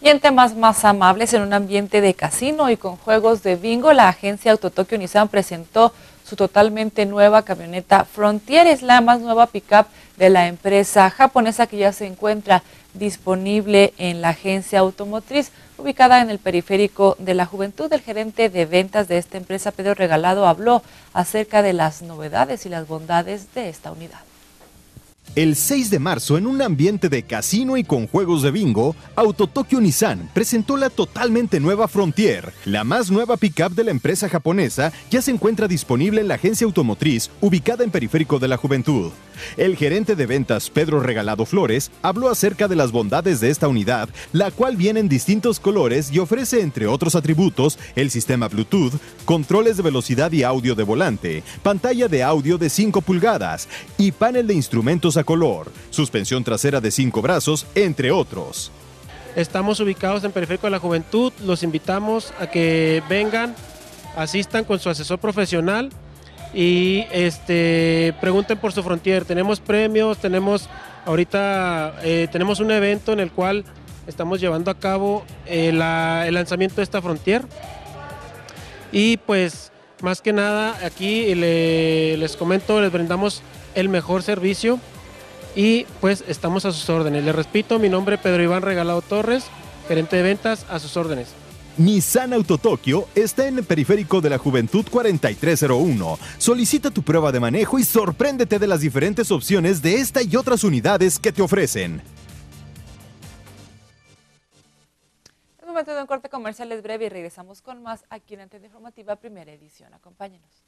Y en temas más amables, en un ambiente de casino y con juegos de bingo, la agencia Autotokio Nissan presentó su totalmente nueva camioneta Frontier. Es la más nueva pickup de la empresa japonesa que ya se encuentra disponible en la agencia automotriz ubicada en el periférico de la juventud. El gerente de ventas de esta empresa, Pedro Regalado, habló acerca de las novedades y las bondades de esta unidad. El 6 de marzo, en un ambiente de casino y con juegos de bingo, Auto Tokyo Nissan presentó la totalmente nueva Frontier. La más nueva pickup de la empresa japonesa ya se encuentra disponible en la agencia automotriz ubicada en Periférico de la Juventud. El gerente de ventas Pedro Regalado Flores habló acerca de las bondades de esta unidad, la cual viene en distintos colores y ofrece, entre otros atributos, el sistema Bluetooth, controles de velocidad y audio de volante, pantalla de audio de 5 pulgadas y panel de instrumentos color, suspensión trasera de 5 brazos, entre otros. Estamos ubicados en Periférico de la Juventud, los invitamos a que vengan, asistan con su asesor profesional y este, pregunten por su Frontier. Tenemos premios, tenemos ahorita eh, tenemos un evento en el cual estamos llevando a cabo eh, el lanzamiento de esta Frontier. Y pues más que nada aquí les comento, les brindamos el mejor servicio y pues estamos a sus órdenes. Les repito, mi nombre es Pedro Iván Regalado Torres, gerente de ventas, a sus órdenes. Nissan Auto Tokio está en el periférico de la Juventud 4301. Solicita tu prueba de manejo y sorpréndete de las diferentes opciones de esta y otras unidades que te ofrecen. Es momento de un corte comercial es breve y regresamos con más aquí en Antena Informativa Primera Edición. Acompáñenos.